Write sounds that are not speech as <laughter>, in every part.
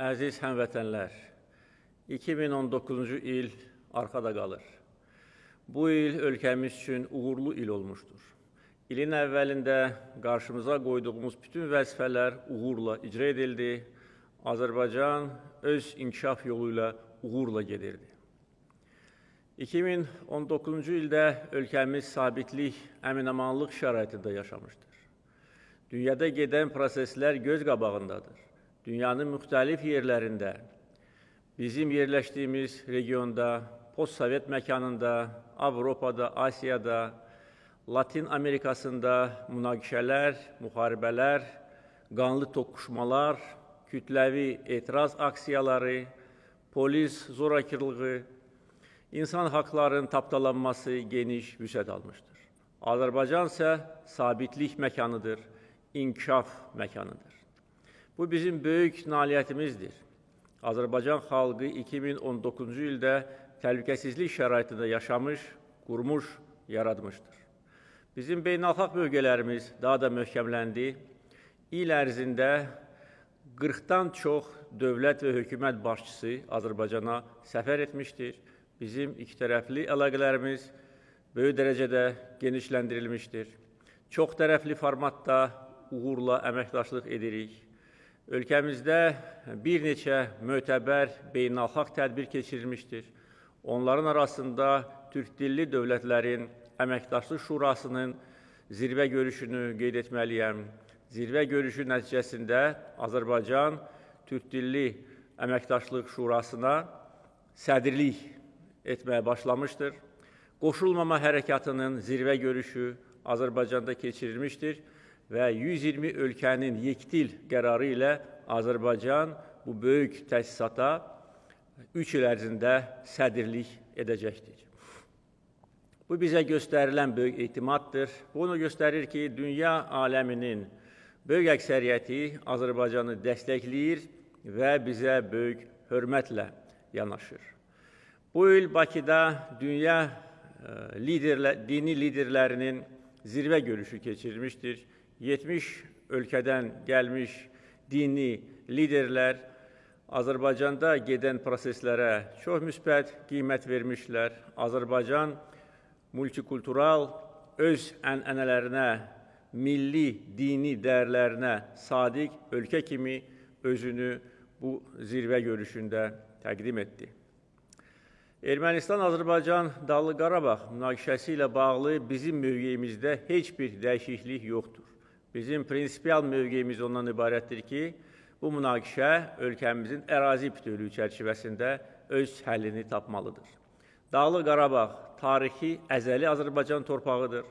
Əziz həmvətənlər, 2019-cu il arxada qalır. Bu il ölkəmiz üçün uğurlu il olmuşdur. İlin əvvəlində qarşımıza qoyduğumuz bütün vəzifələr uğurla icra edildi. Azərbaycan öz inkişaf yolu ilə uğurla gedirdi. 2019-cu ildə ölkəmiz sabitlik, əminamanlıq şəraitində yaşamışdır. Dünyada gedən proseslər göz qabağındadır. Dünyanın müxtəlif yerlərində, bizim yerləşdiyimiz regionda, postsovet məkanında, Avropada, Asiyada, Latin Amerikasında münaqişələr, müharibələr, qanlı toqquşmalar, kütləvi etiraz aksiyaları, polis zorakılığı, insan haqlarının tapdalanması geniş vüsət almışdır. Azərbaycan isə sabitlik məkanıdır, inkişaf məkanıdır. Bu bizim böyük nailiyyətimizdir. Azərbaycan xalqı 2019-cu ildə təhlükəsizlik şəraitində yaşamış, qurmuş, yaratmışdır. Bizim beynəlxalq bölgələrimiz daha da möhkəmləndi. İl ərzində 40-dan çox dövlət və hökumət başçısı Azərbaycana səfər etmişdir. Bizim ikitərəfli əlaqələrimiz böyük dərəcədə genişləndirilmişdir. Çox tərəfli formatda uğurla əməkdaşlıq edirik. Ölkəmizdə bir neçə mötəbər beynəlxalq tədbir keçirilmişdir. Onların arasında Türk dilli dövlətlərin Əməkdaşlıq Şurasının zirvə görüşünü qeyd etməliyəm. Zirvə görüşü nəticəsində Azərbaycan Türk dilli Əməkdaşlıq Şurasına sədrlik etməyə başlamışdır. Qoşulmama hərəkatının zirvə görüşü Azərbaycanda keçirilmişdir və 120 ölkənin yekdil qərarı ilə Azərbaycan bu böyük təsisata 3 il ərzində sədrlik edəcəkdir. Bu bizə göstərilən böyük etimaddır. Bu onu göstərir ki, dünya aləminin böyük əksəriyyəti Azərbaycanı dəstəkləyir və bizə böyük hörmətlə yanaşır. Bu il Bakıda dünya liderlə, dini liderlərinin zirvə görüşü keçirilmişdir. 70 ölkədən gəlmiş dini liderlər Azərbaycanda gedən proseslərə çox müsbət qiymət vermişlər. Azərbaycan multikultural öz ənənələrinə, milli, dini dəyərlərinə sadiq ölkə kimi özünü bu zirvə görüşündə təqdim etdi. Ermənistan-Azərbaycan Dağlı Qarabağ münaqişəsi ilə bağlı bizim mövqeyimizdə heç bir dəyişiklik yoxdur. Bizim prinsipial mövqeyimiz ondan ibarətdir ki, Bu münaqişə ölkəmizin ərazi bütövlüyü çərçivəsində öz həllini tapmalıdır. Dağlıq Qarabağ tarixi əzəli Azərbaycan torpağıdır.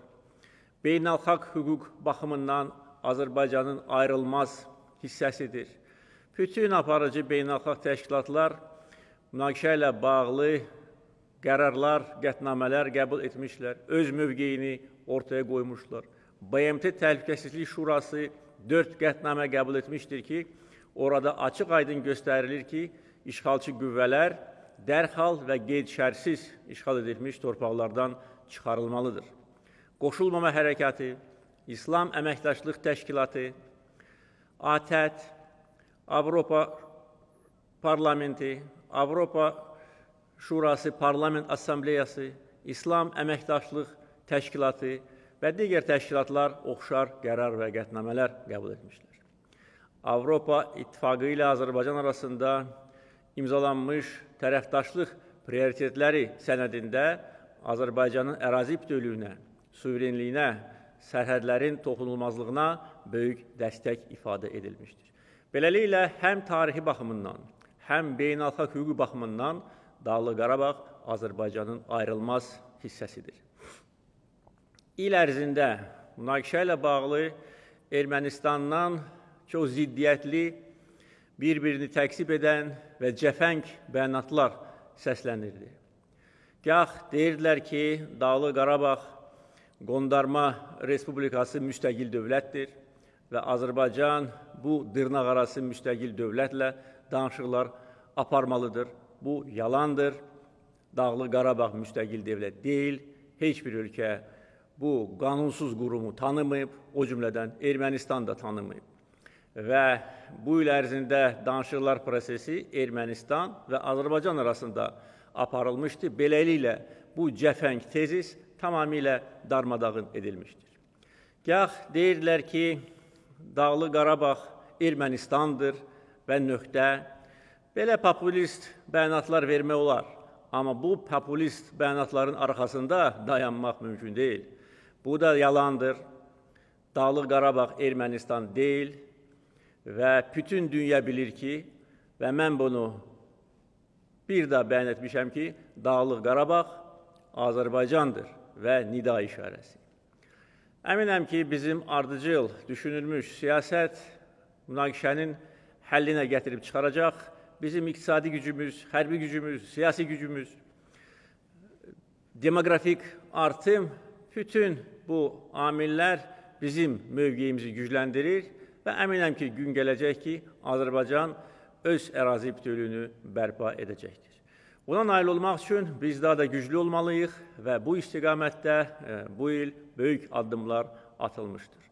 Beynəlxalq hüquq baxımından Azərbaycanın ayrılmaz hissəsidir. Bütün aparıcı beynəlxalq təşkilatlar münaqişə ilə bağlı qərarlar, qətnamələr qəbul etmişlər, öz mövqeyini ortaya qoymuşlar. BMT Təhlükəsizlik Şurası 4 qətnamə qəbul etmişdir ki, Orada açıq-aydın göstərilir ki, işğalçı qüvvələr dərhal və qeyd-şərsiz işğal edilmiş torpaqlardan çıxarılmalıdır. Qoşulmama hərəkatı, İslam Əməkdaşlıq Təşkilatı, ATƏT, Avropa Parlamenti, Avropa Şurası Parlament Assambleyası, İslam Əməkdaşlıq Təşkilatı və digər təşkilatlar oxşar qərar və qətnamələr qəbul etmişlər. Avropa İttifaqı ilə Azərbaycan arasında imzalanmış tərəfdaşlıq prioritetləri sənədində Azərbaycanın ərazi bütövlüyünə, suverenliyinə, sərhədlərin toxunulmazlığına böyük dəstək ifadə edilmişdir. Beləliklə, həm tarixi baxımından, həm beynəlxalq hüquqi baxımından Dağlı Qarabağ Azərbaycanın ayrılmaz hissəsidir. İl ərzində münaqişə ilə bağlı Ermənistandan çox ziddiyyətli, bir-birini təksib edən və cəfəng bəyanatlar səslənirdi. Gah deyirdilər ki, Dağlı Qarabağ Qondarma Respublikası müstəqil dövlətdir və Azərbaycan bu dırnaqarası müstəqil dövlətlə danışıqlar aparmalıdır. Bu yalandır. Dağlı Qarabağ müstəqil dövlət deyil. Heç bir ölkə bu qanunsuz qurumu tanımayıb, o cümlədən Ermənistan da tanımayıb. və bu il ərzində danışıqlar prosesi Ermənistan və Azərbaycan arasında aparılmışdı. Beləliklə, bu cəfəng tezis tamamilə darmadağın edilmişdir. Gah deyirlər ki, Dağlı Qarabağ Ermənistandır və nöqtə. Belə populist bəyanatlar vermək olar. Amma bu populist bəyanatların arxasında dayanmaq mümkün deyil. Bu da yalandır. Dağlıq Qarabağ Ermənistan deyil və bütün dünya bilir ki, və mən bunu bir daha bəyan etmişəm ki, Dağlıq Qarabağ Azərbaycandır və nida işarəsi. Əminəm ki, bizim ardıcıl düşünülmüş siyasət münaqişənin həllinə gətirib çıxaracaq. Bizim iqtisadi gücümüz, hərbi gücümüz, siyasi gücümüz, demoqrafik artım, bütün bu amillər bizim mövqeyimizi gücləndirir və əminəm ki, gün gələcək ki, Azərbaycan öz ərazi bütövlüyünü bərpa edəcəkdir. Buna nail olmaq üçün biz daha da güclü olmalıyıq və bu istiqamətdə e, bu il böyük addımlar atılmışdır.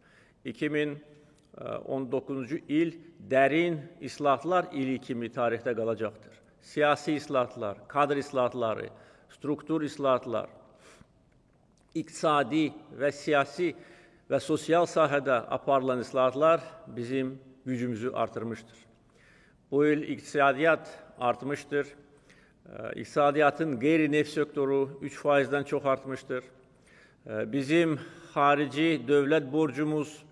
2019-cu il dərin islahatlar ili kimi tarixdə qalacaqdır. Siyasi islahatlar, kadr islahatları, struktur islahatlar, iqtisadi və siyasi və sosial sahədə aparılan islahatlar bizim gücümüzü artırmışdır. Bu il iqtisadiyyat artmışdır. İqtisadiyyatın qeyri-neft sektoru 3 faizdən çox artmışdır. Bizim xarici dövlət borcumuz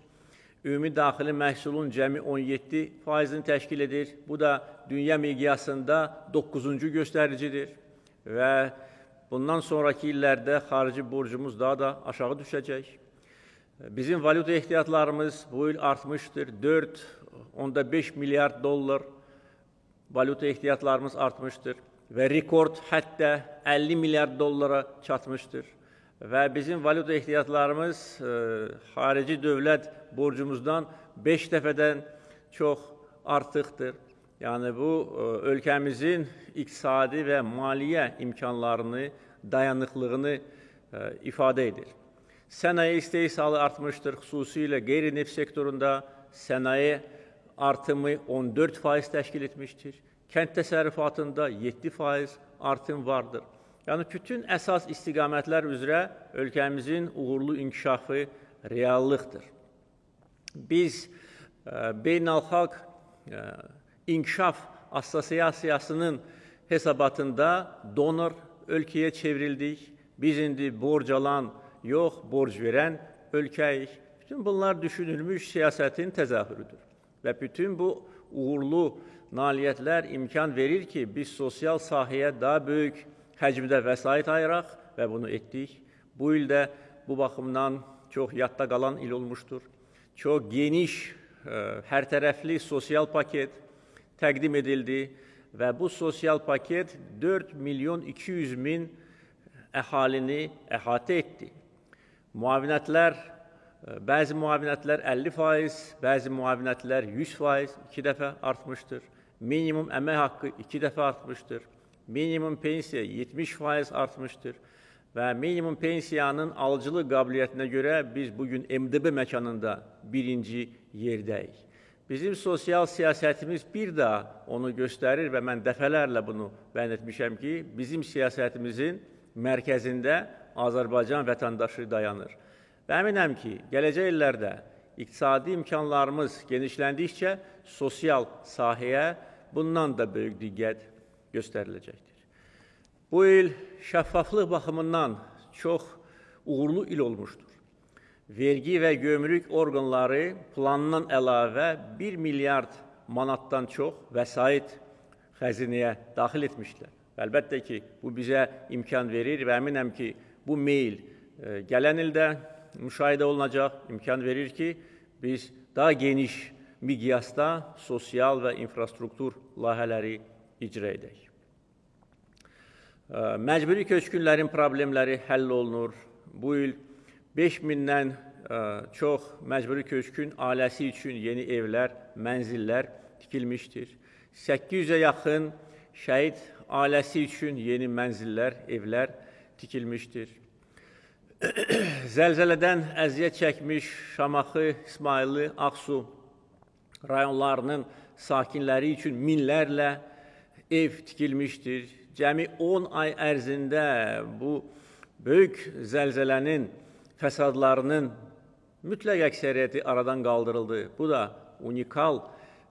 ümumi daxili məhsulun cəmi 17 faizini təşkil edir. Bu da dünya miqyasında 9-cu göstəricidir və bundan sonraki illərdə xarici borcumuz daha da aşağı düşəcək. Bizim valyuta ehtiyatlarımız bu il artmışdır. 4.5 milyard dollar valyuta ehtiyatlarımız artmışdır və rekord hətta 50 milyard dollara çatmışdır və bizim valyuta ehtiyatlarımız e, xarici dövlət borcumuzdan 5 dəfədən çox artıqdır. Yəni bu e, ölkəmizin iqtisadi və maliyyə imkanlarını, dayanıqlığını e, ifadə edir. Sənaye istehsalı artmışdır, xüsusilə qeyri-neft sektorunda sənaye artımı 14% təşkil etmişdir. Kənd təsərrüfatında 7% artım vardır. Yəni bütün əsas istiqamətlər üzrə ölkəmizin uğurlu inkişafı reallıqdır. Biz e, beynəlxalq inkişaf assosiasiyasının hesabatında donor ölkəyə çevrildik. Biz indi borc alan, yox, borc verən ölkəyik. Bütün bunlar düşünülmüş siyasətin təzahürüdür. Və bütün bu uğurlu nailiyyətlər imkan verir ki, biz sosial sahəyə daha böyük həcmdə vəsait ayıraq və bunu etdik. Bu il də bu baxımdan çox yadda qalan il olmuşdur. Çox geniş, ə, hər tərəfli sosial paket təqdim edildi və bu sosial paket 4 milyon 200 min əhalini əhatə etdi. Müavinətlər, bəzi müavinətlər 50%, bəzi müavinətlər 100% 2 dəfə artmışdır. Minimum əmək haqqı 2 dəfə artmışdır minimum pensiya 70% artmışdır və minimum pensiyanın alıcılıq qabiliyyətinə görə biz bu gün MDB məkanında birinci yerdəyik. Bizim sosial siyasətimiz bir daha onu göstərir və mən dəfələrlə bunu bəyan etmişəm ki, bizim siyasətimizin mərkəzində Azərbaycan vətəndaşı dayanır. Və əminəm ki, gələcək illərdə iqtisadi imkanlarımız genişləndikcə sosial sahəyə bundan da böyük diqqət göstəriləcəkdir. Bu il şəffaflıq baxımından çox uğurlu il olmuşdur. Vergi və gömrük orqanları planından əlavə 1 milyard manatdan çox vəsait xəzinəyə daxil etmişdilər. Əlbəttə ki, bu bizə imkan verir və əminəm ki, bu meyl e, gələn ildə müşahidə olunacaq, imkan verir ki, biz daha geniş miqyasda sosial və infrastruktur layihələri icra edək. Məcburi köçkünlərin problemləri həll olunur. Bu il 5000-dən çox məcburi köçkün ailəsi üçün yeni evlər, mənzillər tikilmişdir. 800-ə yaxın şəhid ailəsi üçün yeni mənzillər, evlər tikilmişdir. <clears throat> Zəlzələdən əziyyət çəkmiş Şamaxı, İsmailli, Ağsu rayonlarının sakinləri üçün minlərlə ev tikilmişdir. Cəmi 10 ay ərzində bu böyük zəlzələnin fəsadlarının mütləq əksəriyyəti aradan qaldırıldı. Bu da unikal ə,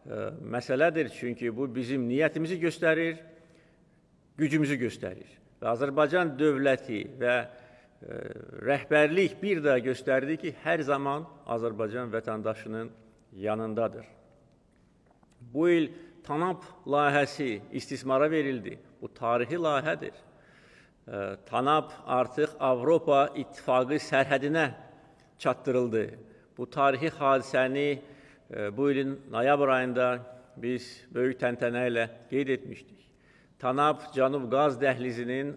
e, məsələdir, çünki bu bizim niyyətimizi göstərir, gücümüzü göstərir. Və Azərbaycan dövləti və ə, e, rəhbərlik bir də göstərdi ki, hər zaman Azərbaycan vətəndaşının yanındadır. Bu il TANAP layihəsi istismara verildi. Bu tarixi layihədir. TANAP artıq Avropa İttifaqı sərhədinə çatdırıldı. Bu tarixi hadisəni bu ilin noyabr ayında biz böyük təntənə ilə qeyd etmişdik. TANAP Cənub qaz dəhlizinin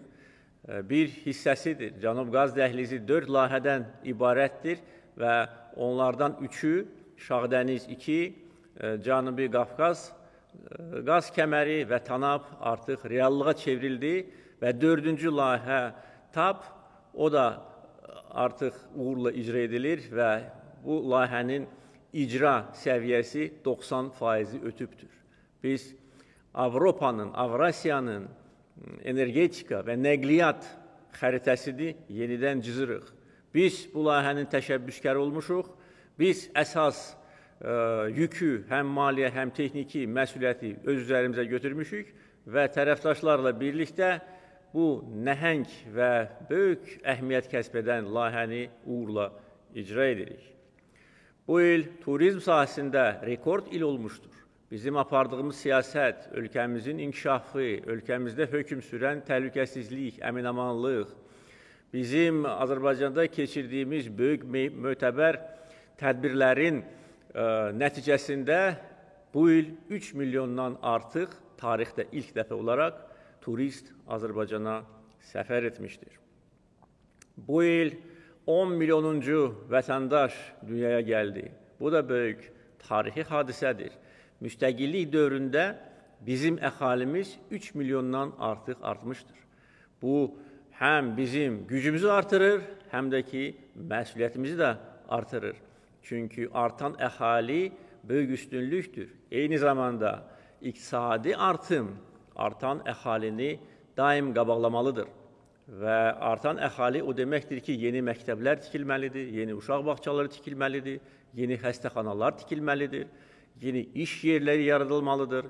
bir hissəsidir. Cənub qaz dəhlizi 4 layihədən ibarətdir və onlardan 3-ü Şağdəniz 2, Cənubi Qafqaz qaz kəməri və TANAP artıq reallığa çevrildi və dördüncü layihə TAP, o da artıq uğurla icra edilir və bu layihənin icra səviyyəsi 90 faizi ötübdür. Biz Avropanın, Avrasiyanın energetika və nəqliyyat xəritəsini yenidən cızırıq. Biz bu layihənin təşəbbüskarı olmuşuq. Biz əsas yükü həm maliyyə, həm texniki məsuliyyəti öz üzərimizə götürmüşük və tərəfdaşlarla birlikdə bu nəhəng və böyük əhəmiyyət kəsb edən layihəni uğurla icra edirik. Bu il turizm sahəsində rekord il olmuşdur. Bizim apardığımız siyasət, ölkəmizin inkişafı, ölkəmizdə hökm sürən təhlükəsizlik, əminamanlıq, bizim Azərbaycanda keçirdiyimiz böyük mötəbər tədbirlərin nəticəsində bu il 3 milyondan artıq tarixdə ilk dəfə olaraq turist Azərbaycana səfər etmişdir. Bu il 10 milyonuncu vətəndaş dünyaya gəldi. Bu da böyük tarixi hadisədir. Müstəqillik dövründə bizim əhalimiz 3 milyondan artıq artmışdır. Bu həm bizim gücümüzü artırır, həm də ki, məsuliyyətimizi də artırır. Çünki artan əhali böyük üstünlükdür. Eyni zamanda iqtisadi artım artan əhalini daim qabaqlamalıdır. Və artan əhali o deməkdir ki, yeni məktəblər tikilməlidir, yeni uşaq bağçaları tikilməlidir, yeni xəstəxanalar tikilməlidir, yeni iş yerləri yaradılmalıdır.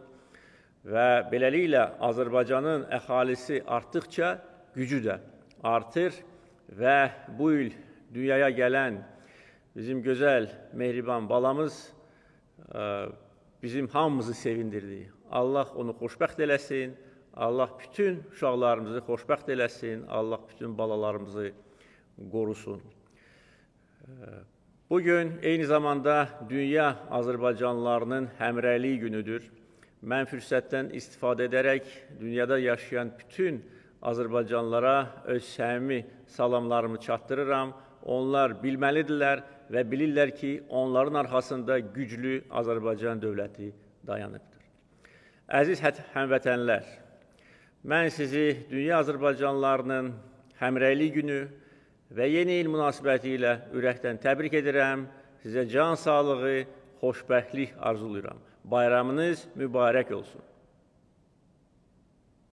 Və beləliklə Azərbaycanın əhalisi artdıqca gücü də artır və bu il dünyaya gələn bizim gözəl, mehriban balamız e, bizim hamımızı sevindirdi. Allah onu xoşbəxt eləsin, Allah bütün uşaqlarımızı xoşbəxt eləsin, Allah bütün balalarımızı qorusun. E, bugün eyni zamanda Dünya Azərbaycanlılarının həmrəyliyi günüdür. Mən fürsətdən istifadə edərək dünyada yaşayan bütün Azərbaycanlılara öz səmimi salamlarımı çatdırıram. Onlar bilməlidirlər və bilirlər ki, onların arxasında güclü Azərbaycan dövləti dayanıbdır. Əziz həmvətənlər, mən sizi dünya Azərbaycanlılarının həmrəylik günü və yeni il münasibəti ilə ürəkdən təbrik edirəm. Sizə can sağlığı, xoşbəxtlik arzulayıram. Bayramınız mübarək olsun.